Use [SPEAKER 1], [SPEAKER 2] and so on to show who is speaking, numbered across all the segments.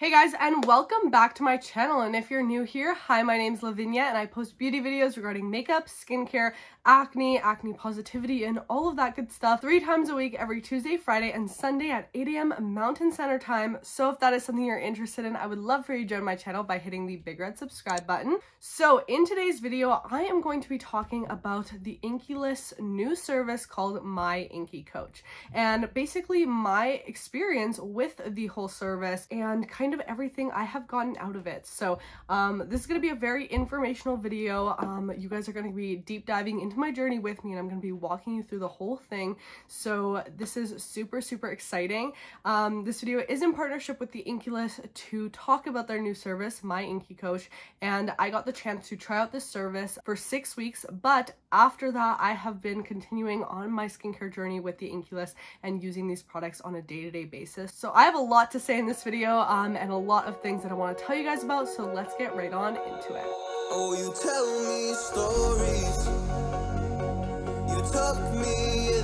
[SPEAKER 1] Hey guys and welcome back to my channel and if you're new here, hi my name's Lavinia and I post beauty videos regarding makeup, skincare, acne, acne positivity and all of that good stuff three times a week every Tuesday, Friday and Sunday at 8 a.m. Mountain Center Time. So if that is something you're interested in, I would love for you to join my channel by hitting the big red subscribe button. So in today's video, I am going to be talking about the Inkey new service called My INKEY Coach and basically my experience with the whole service and kind kind of everything I have gotten out of it. So um, this is going to be a very informational video. Um, you guys are going to be deep diving into my journey with me and I'm going to be walking you through the whole thing. So this is super, super exciting. Um, this video is in partnership with the List to talk about their new service, My Inkey Coach. And I got the chance to try out this service for six weeks, but after that, I have been continuing on my skincare journey with the List and using these products on a day-to-day -day basis. So I have a lot to say in this video um, and a lot of things that I want to tell you guys about, so let's get right on into it. Oh, you tell me stories. You me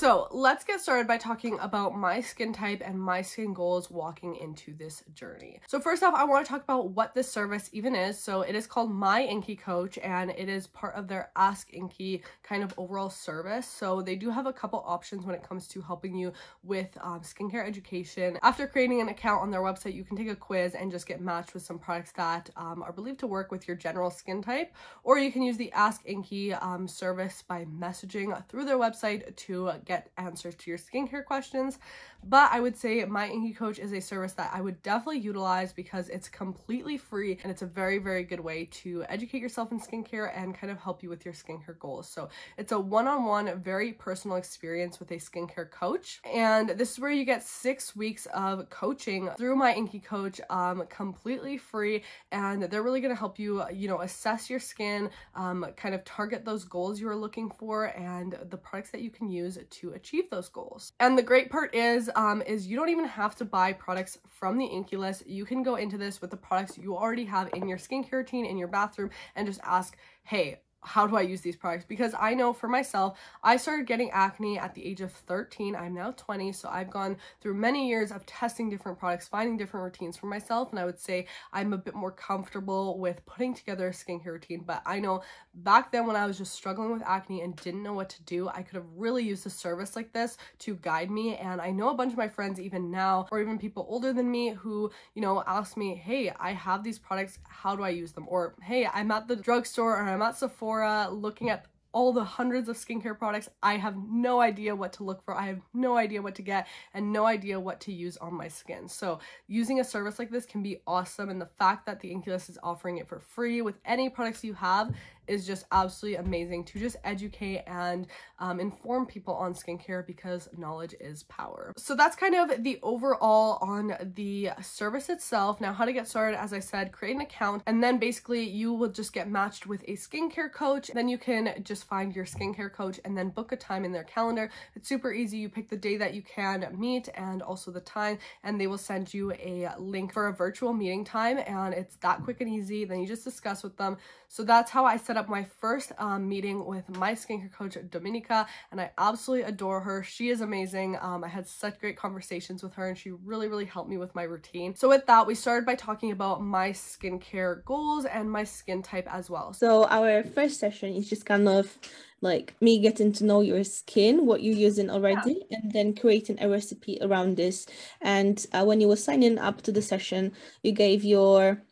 [SPEAKER 1] So let's get started by talking about my skin type and my skin goals walking into this journey. So first off, I want to talk about what this service even is. So it is called My INKEY Coach and it is part of their Ask INKEY kind of overall service. So they do have a couple options when it comes to helping you with um, skincare education. After creating an account on their website, you can take a quiz and just get matched with some products that um, are believed to work with your general skin type. Or you can use the Ask INKEY um, service by messaging through their website to get answers to your skincare questions. But I would say My INKEY Coach is a service that I would definitely utilize because it's completely free and it's a very, very good way to educate yourself in skincare and kind of help you with your skincare goals. So it's a one-on-one, -on -one, very personal experience with a skincare coach. And this is where you get six weeks of coaching through My INKEY Coach um, completely free. And they're really going to help you, you know, assess your skin, um, kind of target those goals you are looking for and the products that you can use to achieve those goals. And the great part is, um, is you don't even have to buy products from the Inkey List. You can go into this with the products you already have in your skincare routine, in your bathroom, and just ask, hey, how do I use these products? Because I know for myself, I started getting acne at the age of 13. I'm now 20, so I've gone through many years of testing different products, finding different routines for myself, and I would say I'm a bit more comfortable with putting together a skincare routine. But I know back then when I was just struggling with acne and didn't know what to do, I could have really used a service like this to guide me. And I know a bunch of my friends even now, or even people older than me who, you know, ask me, hey, I have these products, how do I use them? Or, hey, I'm at the drugstore or I'm at Sephora Sephora, looking at all the hundreds of skincare products. I have no idea what to look for. I have no idea what to get and no idea what to use on my skin. So using a service like this can be awesome. And the fact that the List is offering it for free with any products you have is just absolutely amazing to just educate and um, inform people on skincare because knowledge is power. So that's kind of the overall on the service itself. Now how to get started, as I said, create an account and then basically you will just get matched with a skincare coach. Then you can just find your skincare coach and then book a time in their calendar. It's super easy. You pick the day that you can meet and also the time and they will send you a link for a virtual meeting time and it's that quick and easy. Then you just discuss with them. So that's how I set up my first um, meeting with my skincare coach, Dominica, and I absolutely adore her. She is amazing. Um, I had such great conversations with her and she really, really helped me with my routine. So with that, we started by talking about my skincare goals and my skin type as well.
[SPEAKER 2] So our first session is just kind of like me getting to know your skin, what you're using already, yeah. and then creating a recipe around this. And uh, when you were signing up to the session, you gave your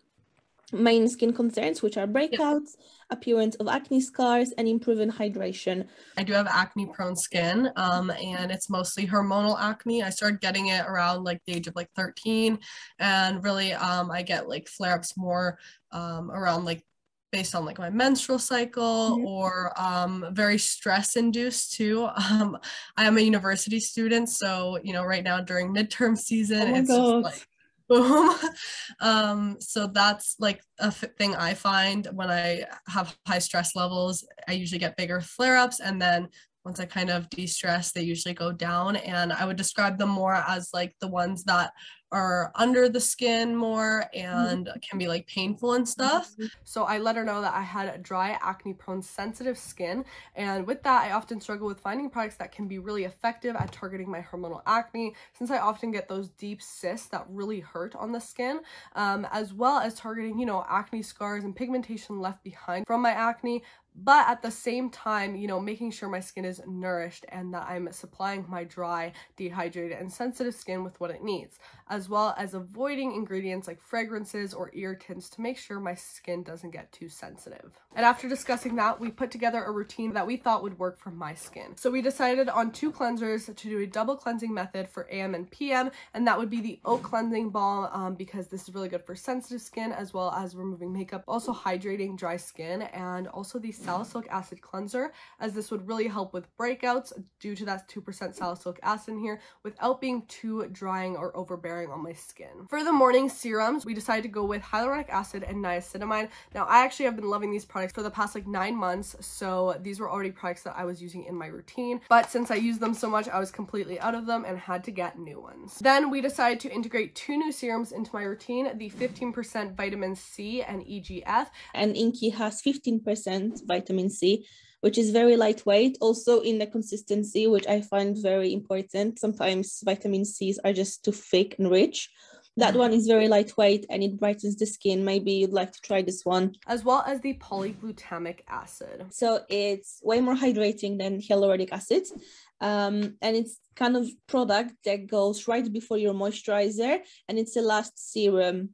[SPEAKER 2] main skin concerns, which are breakouts, appearance of acne scars, and improving hydration.
[SPEAKER 1] I do have acne prone skin, um, and it's mostly hormonal acne. I started getting it around like the age of like 13, and really um, I get like flare ups more um, around like based on like my menstrual cycle mm-hmm. or um, very stress induced too. Um, I am a university student, so you know, right now during midterm season,
[SPEAKER 2] oh
[SPEAKER 1] it's
[SPEAKER 2] just
[SPEAKER 1] like boom. um, so that's like a thing I find when I have high stress levels. I usually get bigger flare ups, and then once I kind of de-stress, they usually go down. And I would describe them more as like the ones that are under the skin more and mm-hmm. can be like painful and stuff. Mm-hmm. So I let her know that I had dry, acne prone, sensitive skin. And with that, I often struggle with finding products that can be really effective at targeting my hormonal acne since I often get those deep cysts that really hurt on the skin, um, as well as targeting, you know, acne scars and pigmentation left behind from my acne but at the same time, you know, making sure my skin is nourished and that I'm supplying my dry, dehydrated, and sensitive skin with what it needs, as well as avoiding ingredients like fragrances or irritants to make sure my skin doesn't get too sensitive. And after discussing that, we put together a routine that we thought would work for my skin. So we decided on two cleansers to do a double cleansing method for AM and PM, and that would be the Oat Cleansing Balm um, because this is really good for sensitive skin as well as removing makeup, also hydrating dry skin, and also the salicylic acid cleanser as this would really help with breakouts due to that 2% salicylic acid in here without being too drying or overbearing on my skin. For the morning serums, we decided to go with hyaluronic acid and niacinamide. Now, I actually have been loving these products for the past like nine months, so these were already products that I was using in my routine, but since I used them so much, I was completely out of them and had to get new ones. Then we decided to integrate two new serums into my routine, the 15% vitamin C and EGF.
[SPEAKER 2] And INKEY has 15% vitamin vitamin C, which is very lightweight. Also in the consistency, which I find very important. Sometimes vitamin C's are just too thick and rich. That one is very lightweight and it brightens the skin. Maybe you'd like to try this one.
[SPEAKER 1] As well as the polyglutamic acid.
[SPEAKER 2] So it's way more hydrating than hyaluronic acid. Um, and it's kind of product that goes right before your moisturizer and it's the last serum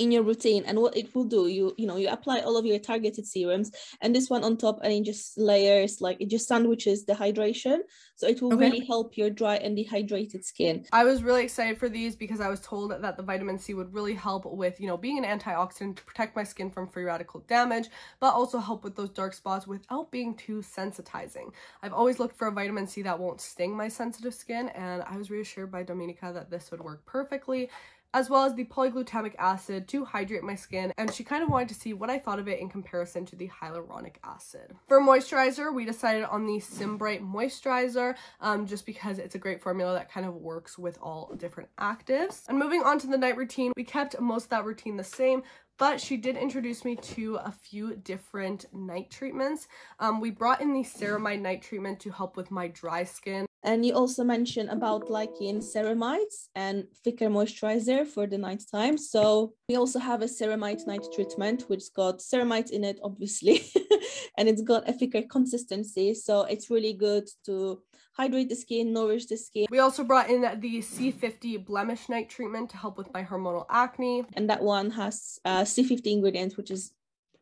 [SPEAKER 2] in your routine and what it will do. You you know you apply all of your targeted serums and this one on top and it just layers like it just sandwiches the hydration. So it will okay. really help your dry and dehydrated skin.
[SPEAKER 1] I was really excited for these because i was told that the vitamin c would really help with you know being an antioxidant to protect my skin from free radical damage but also help with those dark spots without being too sensitizing. I've always looked for a vitamin c that won't sting my sensitive skin and i was reassured by dominica that this would work perfectly as well as the polyglutamic acid to hydrate my skin and she kind of wanted to see what I thought of it in comparison to the hyaluronic acid. For moisturizer, we decided on the Symbright moisturizer um, just because it's a great formula that kind of works with all different actives. And moving on to the night routine, we kept most of that routine the same, but she did introduce me to a few different night treatments. Um, we brought in the ceramide night treatment to help with my dry skin.
[SPEAKER 2] And you also mentioned about liking ceramides and thicker moisturizer for the night time. So we also have a ceramide night treatment, which got ceramides in it, obviously, and it's got a thicker consistency. So it's really good to hydrate the skin, nourish the skin.
[SPEAKER 1] We also brought in the C50 Blemish Night treatment to help with my hormonal acne.
[SPEAKER 2] And that one has uh, C50 ingredients, which is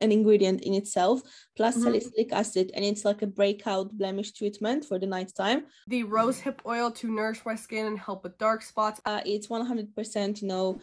[SPEAKER 2] an ingredient in itself plus mm-hmm. salicylic acid and it's like a breakout blemish treatment for the night time
[SPEAKER 1] the rose hip oil to nourish my skin and help with dark spots
[SPEAKER 2] uh, it's 100% you know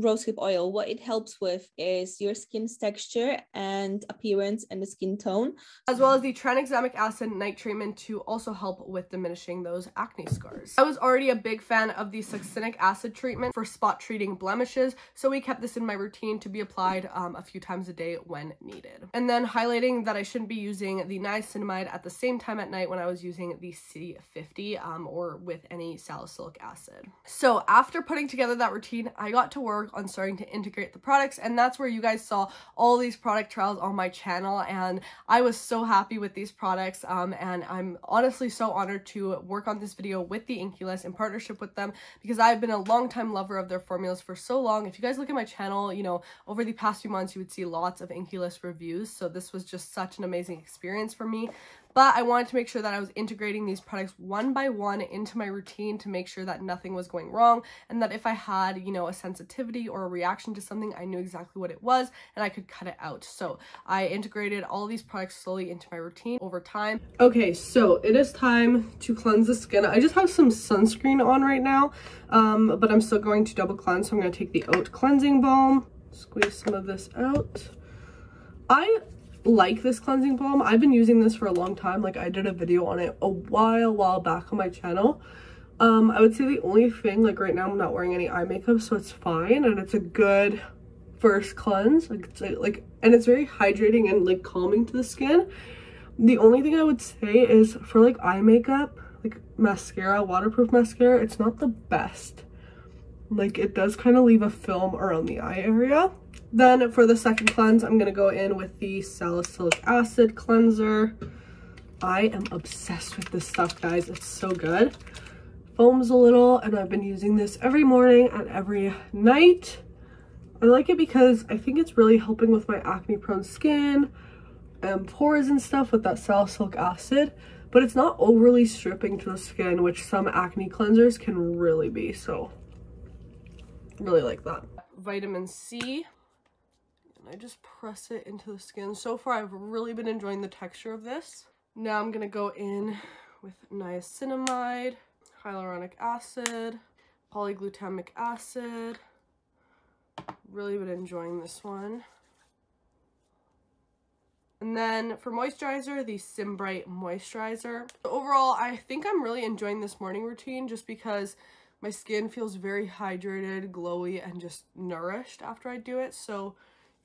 [SPEAKER 2] rosehip oil, what it helps with is your skin's texture and appearance and the skin tone.
[SPEAKER 1] As well as the tranexamic acid night treatment to also help with diminishing those acne scars. I was already a big fan of the succinic acid treatment for spot treating blemishes, so we kept this in my routine to be applied um, a few times a day when needed. And then highlighting that I shouldn't be using the niacinamide at the same time at night when I was using the C50 um, or with any salicylic acid. So after putting together that routine, I got to work on starting to integrate the products and that's where you guys saw all these product trials on my channel and I was so happy with these products um, and I'm honestly so honored to work on this video with the INKEY List in partnership with them because I've been a long time lover of their formulas for so long. If you guys look at my channel, you know, over the past few months you would see lots of INKEY List reviews so this was just such an amazing experience for me but I wanted to make sure that I was integrating these products one by one into my routine to make sure that nothing was going wrong and that if I had, you know, a sensitivity or a reaction to something, I knew exactly what it was and I could cut it out. So I integrated all these products slowly into my routine over time. Okay, so it is time to cleanse the skin. I just have some sunscreen on right now, um, but I'm still going to double cleanse. So I'm going to take the Oat Cleansing Balm, squeeze some of this out. I like this cleansing balm. I've been using this for a long time. Like I did a video on it a while, while back on my channel. Um, I would say the only thing, like right now I'm not wearing any eye makeup, so it's fine. And it's a good first cleanse. Like, it's like, and it's very hydrating and like calming to the skin. The only thing I would say is for like eye makeup, like mascara, waterproof mascara, it's not the best. Like it does kind of leave a film around the eye area. Then for the second cleanse, I'm going to go in with the salicylic acid cleanser. I am obsessed with this stuff, guys. It's so good. Foams a little, and I've been using this every morning and every night. I like it because I think it's really helping with my acne prone skin and pores and stuff with that salicylic acid but it's not overly stripping to the skin which some acne cleansers can really be so really like that vitamin c i just press it into the skin so far i've really been enjoying the texture of this now i'm gonna go in with niacinamide hyaluronic acid polyglutamic acid really been enjoying this one. And then for moisturizer, the Symbright Moisturizer. Overall, I think I'm really enjoying this morning routine just because my skin feels very hydrated, glowy, and just nourished after I do it. So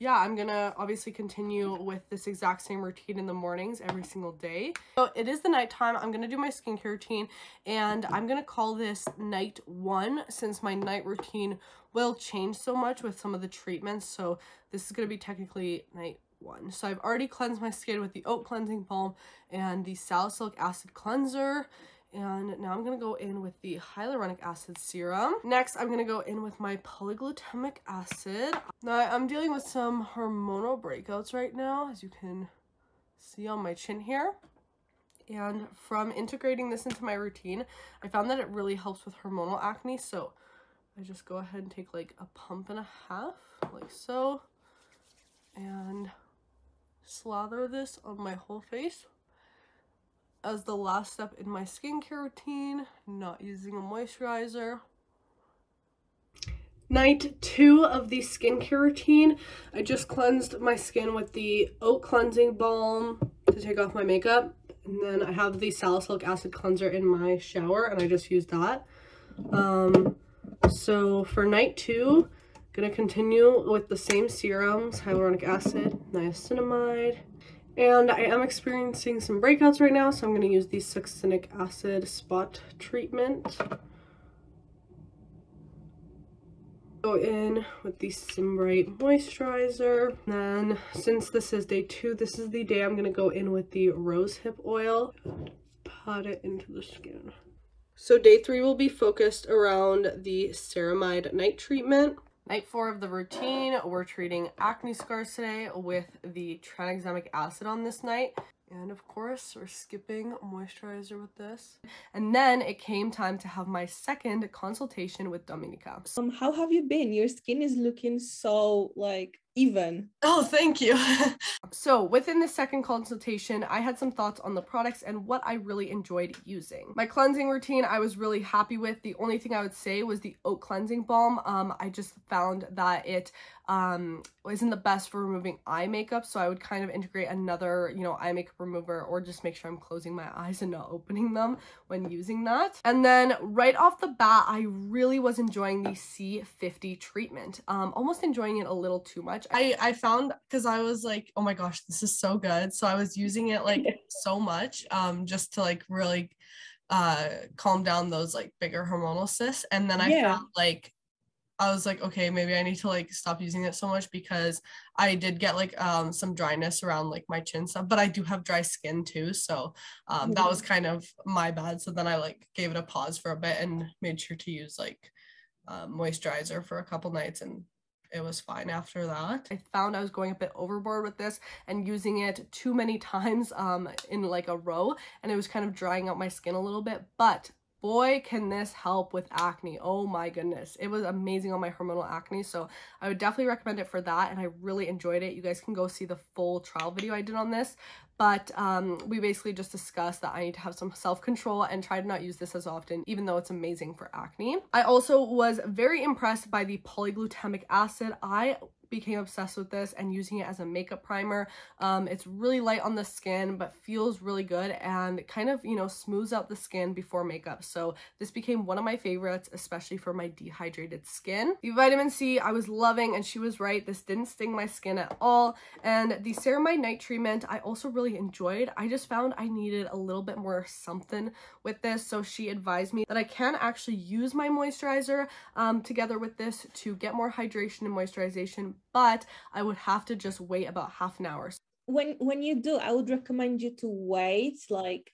[SPEAKER 1] yeah, I'm gonna obviously continue with this exact same routine in the mornings every single day. So it is the nighttime. I'm gonna do my skincare routine and I'm gonna call this night one since my night routine will change so much with some of the treatments. So this is gonna be technically night one. So I've already cleansed my skin with the oat cleansing balm and the salicylic acid cleanser. And now I'm going to go in with the hyaluronic acid serum. Next, I'm going to go in with my polyglutamic acid. Now, I'm dealing with some hormonal breakouts right now, as you can see on my chin here. And from integrating this into my routine, I found that it really helps with hormonal acne. So I just go ahead and take like a pump and a half, like so. And slather this on my whole face as the last step in my skincare routine, not using a moisturizer. Night two of the skincare routine, I just cleansed my skin with the oat cleansing balm to take off my makeup. And then I have the salicylic acid cleanser in my shower and I just used that. Um, so for night two, gonna continue with the same serums, hyaluronic acid, niacinamide, and I am experiencing some breakouts right now, so I'm going to use the succinic acid spot treatment. Go in with the Symbright moisturizer. And then since this is day two, this is the day I'm going to go in with the rose hip oil. Pat it into the skin. So day three will be focused around the ceramide night treatment. Night four of the routine, we're treating acne scars today with the tranexamic acid on this night. And of course, we're skipping moisturizer with this. And then it came time to have my second consultation with Dominika.
[SPEAKER 2] Um, how have you been? Your skin is looking so like even.
[SPEAKER 1] Oh, thank you. so within the second consultation, I had some thoughts on the products and what I really enjoyed using. My cleansing routine, I was really happy with. The only thing I would say was the oat cleansing balm. Um, I just found that it um, isn't the best for removing eye makeup. So I would kind of integrate another, you know, eye makeup remover or just make sure I'm closing my eyes and not opening them when using that. And then right off the bat, I really was enjoying the C50 treatment. Um, almost enjoying it a little too much. I, I found because I was like, oh my gosh, this is so good. So I was using it like so much um, just to like really uh calm down those like bigger hormonal cysts and then i yeah. found like I was like, okay, maybe I need to like stop using it so much because I did get like um some dryness around like my chin stuff, but I do have dry skin too. So um mm-hmm. that was kind of my bad. So then I like gave it a pause for a bit and made sure to use like uh, moisturizer for a couple nights and it was fine after that. I found I was going a bit overboard with this and using it too many times um, in like a row and it was kind of drying out my skin a little bit, but boy can this help with acne. Oh my goodness. It was amazing on my hormonal acne so i would definitely recommend it for that and i really enjoyed it. You guys can go see the full trial video i did on this but um, we basically just discussed that I need to have some self-control and try to not use this as often, even though it's amazing for acne. I also was very impressed by the polyglutamic acid. I became obsessed with this and using it as a makeup primer. Um, it's really light on the skin, but feels really good and kind of, you know, smooths out the skin before makeup. So this became one of my favorites, especially for my dehydrated skin. The vitamin C I was loving and she was right. This didn't sting my skin at all. And the ceramide night treatment I also really enjoyed. I just found I needed a little bit more something with this. So she advised me that I can actually use my moisturizer um, together with this to get more hydration and moisturization, but I would have to just wait about half an hour.
[SPEAKER 2] When when you do, I would recommend you to wait like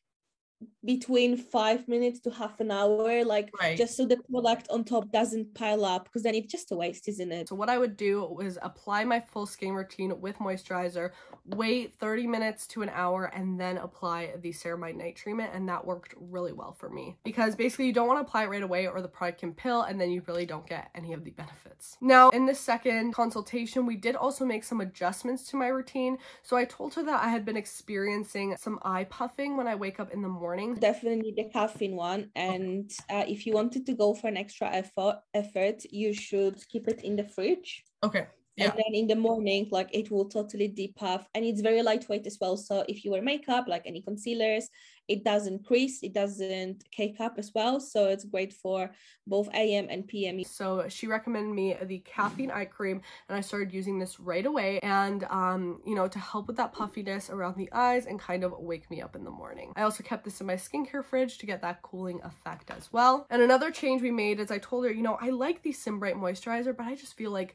[SPEAKER 2] between five minutes to half an hour, like right. just so the product on top doesn't pile up because then it's just a waste, isn't it?
[SPEAKER 1] So what I would do was apply my full skin routine with moisturizer, wait 30 minutes to an hour, and then apply the ceramide night treatment. And that worked really well for me because basically you don't want to apply it right away or the product can pill and then you really don't get any of the benefits. Now in this second consultation, we did also make some adjustments to my routine. So I told her that I had been experiencing some eye puffing when I wake up in the morning?
[SPEAKER 2] Definitely the caffeine one. And uh, if you wanted to go for an extra effort, effort, you should keep it in the fridge.
[SPEAKER 1] Okay. Yeah.
[SPEAKER 2] And then in the morning, like it will totally depuff and it's very lightweight as well. So if you wear makeup, like any concealers, it doesn't crease, it doesn't cake up as well. So it's great for both AM and PM.
[SPEAKER 1] So she recommended me the caffeine eye cream and I started using this right away. And, um, you know, to help with that puffiness around the eyes and kind of wake me up in the morning. I also kept this in my skincare fridge to get that cooling effect as well. And another change we made is I told her, you know, I like the Symbright moisturizer, but I just feel like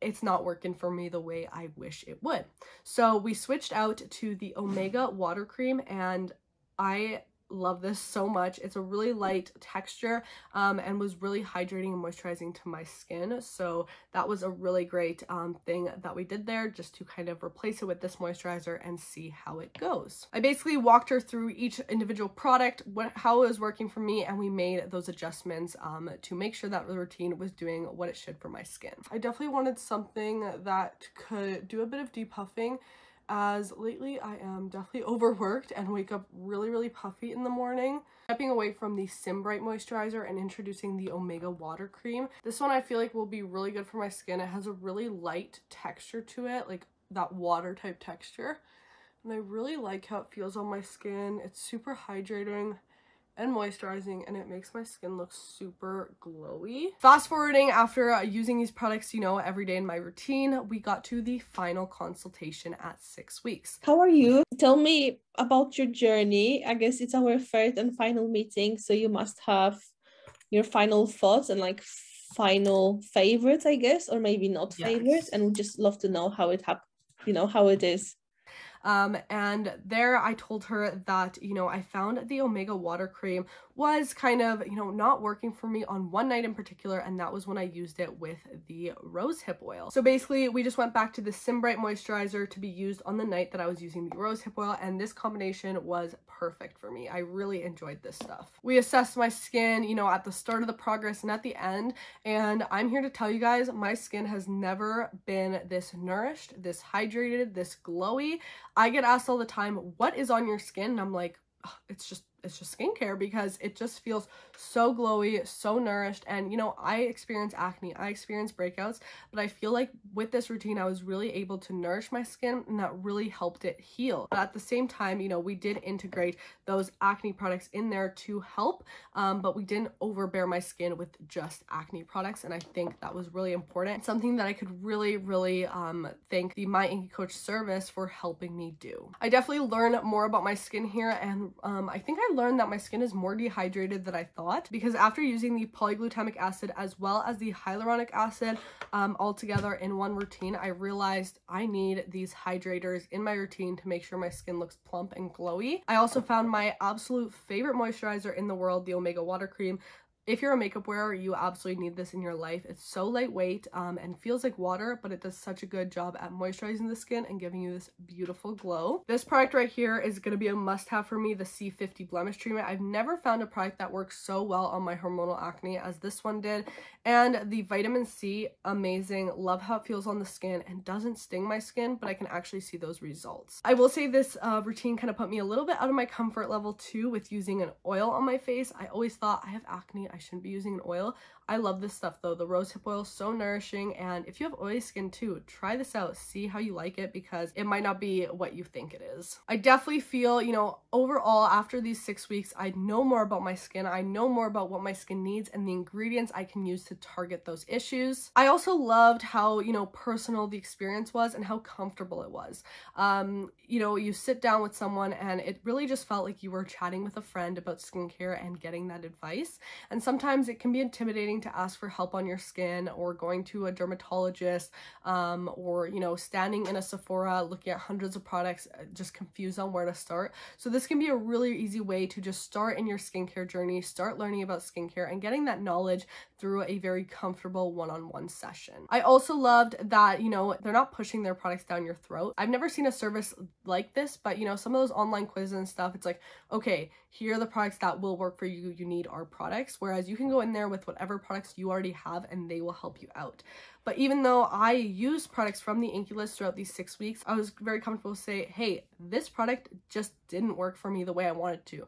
[SPEAKER 1] it's not working for me the way I wish it would. So we switched out to the Omega water cream and I love this so much. It's a really light texture um, and was really hydrating and moisturizing to my skin. So that was a really great um, thing that we did there just to kind of replace it with this moisturizer and see how it goes. I basically walked her through each individual product, what how it was working for me, and we made those adjustments um, to make sure that the routine was doing what it should for my skin. I definitely wanted something that could do a bit of depuffing as lately I am definitely overworked and wake up really, really puffy in the morning. Stepping away from the Symbright moisturizer and introducing the Omega water cream. This one I feel like will be really good for my skin. It has a really light texture to it, like that water type texture. And I really like how it feels on my skin. It's super hydrating and moisturizing and it makes my skin look super glowy. Fast forwarding after uh, using these products, you know, every day in my routine, we got to the final consultation at six weeks.
[SPEAKER 2] How are you? Tell me about your journey. I guess it's our third and final meeting, so you must have your final thoughts and like final favorites, I guess, or maybe not yes. favorites, and we just love to know how it happened, you know, how it is.
[SPEAKER 1] Um, and there I told her that, you know, I found the Omega water cream was kind of, you know, not working for me on one night in particular, and that was when I used it with the rose hip oil. So basically, we just went back to the Symbright moisturizer to be used on the night that I was using the rose hip oil, and this combination was perfect for me. I really enjoyed this stuff. We assessed my skin, you know, at the start of the progress and at the end, and I'm here to tell you guys, my skin has never been this nourished, this hydrated, this glowy. I get asked all the time, what is on your skin? And I'm like, it's just it's just skincare because it just feels so glowy, so nourished. And, you know, I experience acne, I experience breakouts, but I feel like with this routine, I was really able to nourish my skin and that really helped it heal. But at the same time, you know, we did integrate those acne products in there to help, um, but we didn't overbear my skin with just acne products. And I think that was really important. Something that I could really, really um, thank the My INKEY Coach service for helping me do. I definitely learned more about my skin here and um, I think I learned that my skin is more dehydrated than I thought because after using the polyglutamic acid as well as the hyaluronic acid um, all together in one routine, I realized I need these hydrators in my routine to make sure my skin looks plump and glowy. I also found my absolute favorite moisturizer in the world, the Omega Water Cream, if you're a makeup wearer, you absolutely need this in your life. It's so lightweight um, and feels like water, but it does such a good job at moisturizing the skin and giving you this beautiful glow. This product right here is going to be a must-have for me, the C50 Blemish Treatment. I've never found a product that works so well on my hormonal acne as this one did. And the vitamin C, amazing. Love how it feels on the skin and doesn't sting my skin, but I can actually see those results. I will say this uh, routine kind of put me a little bit out of my comfort level too with using an oil on my face. I always thought I have acne, I shouldn't be using an oil. I love this stuff though. The rosehip oil is so nourishing and if you have oily skin too, try this out. See how you like it because it might not be what you think it is. I definitely feel, you know, overall after these six weeks, I know more about my skin. I know more about what my skin needs and the ingredients I can use to target those issues. I also loved how, you know, personal the experience was and how comfortable it was. Um, you know, you sit down with someone and it really just felt like you were chatting with a friend about skincare and getting that advice. And sometimes it can be intimidating to ask for help on your skin or going to a dermatologist um, or, you know, standing in a Sephora looking at hundreds of products, uh, just confused on where to start. So this can be a really easy way to just start in your skincare journey, start learning about skincare and getting that knowledge through a very comfortable one-on-one -on -one session. I also loved that, you know, they're not pushing their products down your throat. I've never seen a service like this, but you know, some of those online quizzes and stuff, it's like, okay, here are the products that will work for you. You need our products. Whereas you can go in there with whatever products you already have and they will help you out. But even though I used products from the INKEY list throughout these six weeks, I was very comfortable to say, hey, this product just didn't work for me the way I wanted to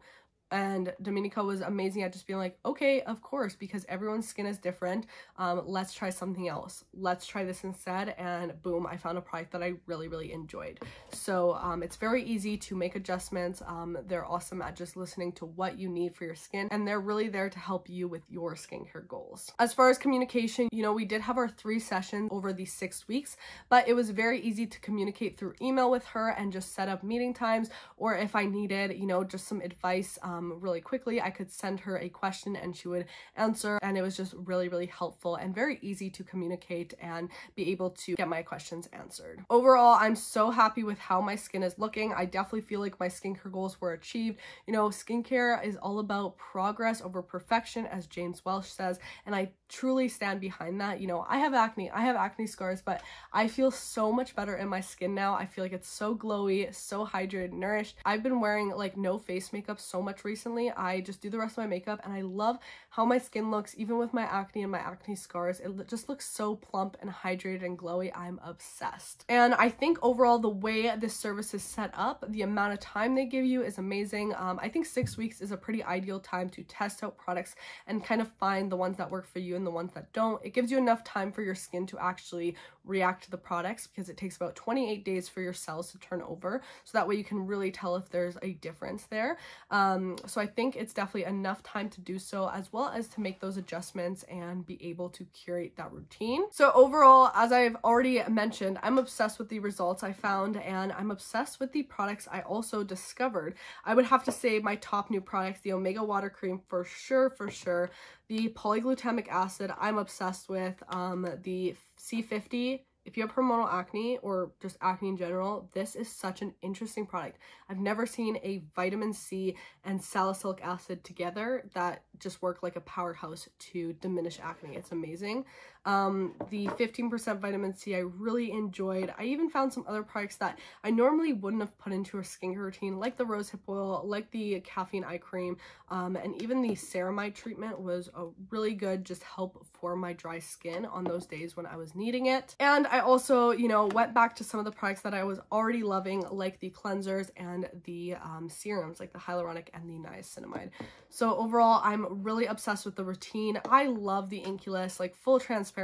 [SPEAKER 1] and Dominica was amazing at just being like, okay, of course, because everyone's skin is different. Um, let's try something else. Let's try this instead. And boom, I found a product that I really, really enjoyed. So um, it's very easy to make adjustments. Um, they're awesome at just listening to what you need for your skin, and they're really there to help you with your skincare goals. As far as communication, you know, we did have our three sessions over these six weeks, but it was very easy to communicate through email with her and just set up meeting times, or if I needed, you know, just some advice. Um, um, really quickly. I could send her a question and she would answer and it was just really, really helpful and very easy to communicate and be able to get my questions answered. Overall, I'm so happy with how my skin is looking. I definitely feel like my skincare goals were achieved. You know, skincare is all about progress over perfection, as James Welsh says, and I truly stand behind that. You know, I have acne, I have acne scars, but I feel so much better in my skin now. I feel like it's so glowy, so hydrated, nourished. I've been wearing like no face makeup so much recently. I just do the rest of my makeup and I love how my skin looks, even with my acne and my acne scars. It just looks so plump and hydrated and glowy. I'm obsessed. And I think overall the way this service is set up, the amount of time they give you is amazing. Um, I think six weeks is a pretty ideal time to test out products and kind of find the ones that work for you and the ones that don't. It gives you enough time for your skin to actually react to the products because it takes about 28 days for your cells to turn over. So that way you can really tell if there's a difference there. Um, so I think it's definitely enough time to do so as well as to make those adjustments and be able to curate that routine. So overall, as I've already mentioned, I'm obsessed with the results I found and I'm obsessed with the products I also discovered. I would have to say my top new products, the Omega Water Cream for sure, for sure. The polyglutamic acid I'm obsessed with. Um, the C50 if you have hormonal acne or just acne in general, this is such an interesting product. I've never seen a vitamin C and salicylic acid together that just work like a powerhouse to diminish acne. It's amazing. Um, the 15% vitamin C I really enjoyed. I even found some other products that I normally wouldn't have put into a skincare routine, like the rosehip oil, like the caffeine eye cream, um, and even the ceramide treatment was a really good just help for my dry skin on those days when I was needing it. And I also, you know, went back to some of the products that I was already loving, like the cleansers and the um, serums, like the hyaluronic and the niacinamide. So overall, I'm really obsessed with the routine. I love the list, like full transparency.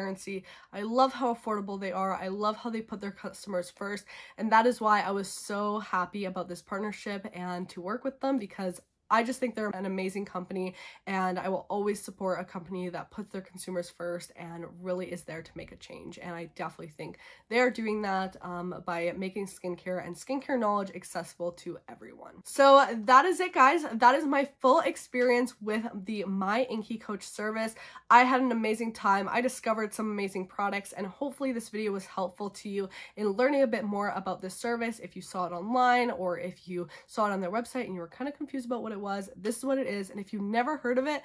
[SPEAKER 1] I love how affordable they are. I love how they put their customers first. And that is why I was so happy about this partnership and to work with them because I just think they're an amazing company and I will always support a company that puts their consumers first and really is there to make a change. And I definitely think they're doing that um, by making skincare and skincare knowledge accessible to everyone. So that is it guys. That is my full experience with the My INKEY Coach service. I had an amazing time. I discovered some amazing products and hopefully this video was helpful to you in learning a bit more about this service if you saw it online or if you saw it on their website and you were kind of confused about what it was. This is what it is. And if you've never heard of it,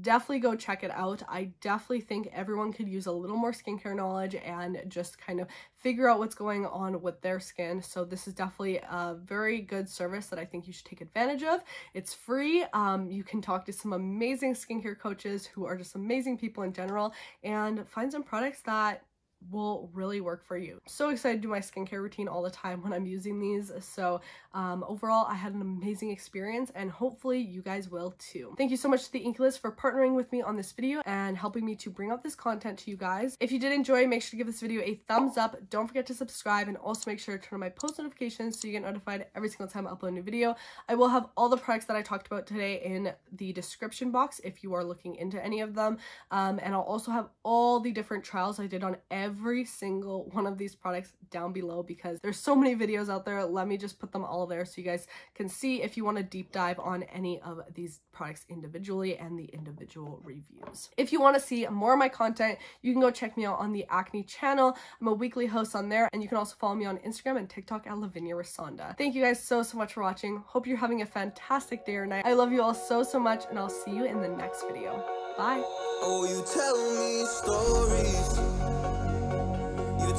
[SPEAKER 1] definitely go check it out. I definitely think everyone could use a little more skincare knowledge and just kind of figure out what's going on with their skin. So this is definitely a very good service that I think you should take advantage of. It's free. Um, you can talk to some amazing skincare coaches who are just amazing people in general and find some products that will really work for you. So excited to do my skincare routine all the time when I'm using these. So um, overall, I had an amazing experience and hopefully you guys will too. Thank you so much to the INKEY List for partnering with me on this video and helping me to bring out this content to you guys. If you did enjoy, make sure to give this video a thumbs up. Don't forget to subscribe and also make sure to turn on my post notifications so you get notified every single time I upload a new video. I will have all the products that I talked about today in the description box if you are looking into any of them. Um, and I'll also have all the different trials I did on every single one of these products down below because there's so many videos out there. Let me just put them all there so you guys can see if you want to deep dive on any of these products individually and the individual reviews. If you want to see more of my content, you can go check me out on the Acne channel. I'm a weekly host on there and you can also follow me on Instagram and TikTok at Lavinia Rusanda. Thank you guys so, so much for watching. Hope you're having a fantastic day or night. I love you all so, so much and I'll see you in the next video. Bye. Oh,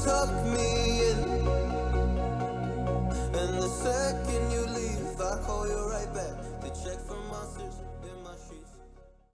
[SPEAKER 1] tell me in. And the second you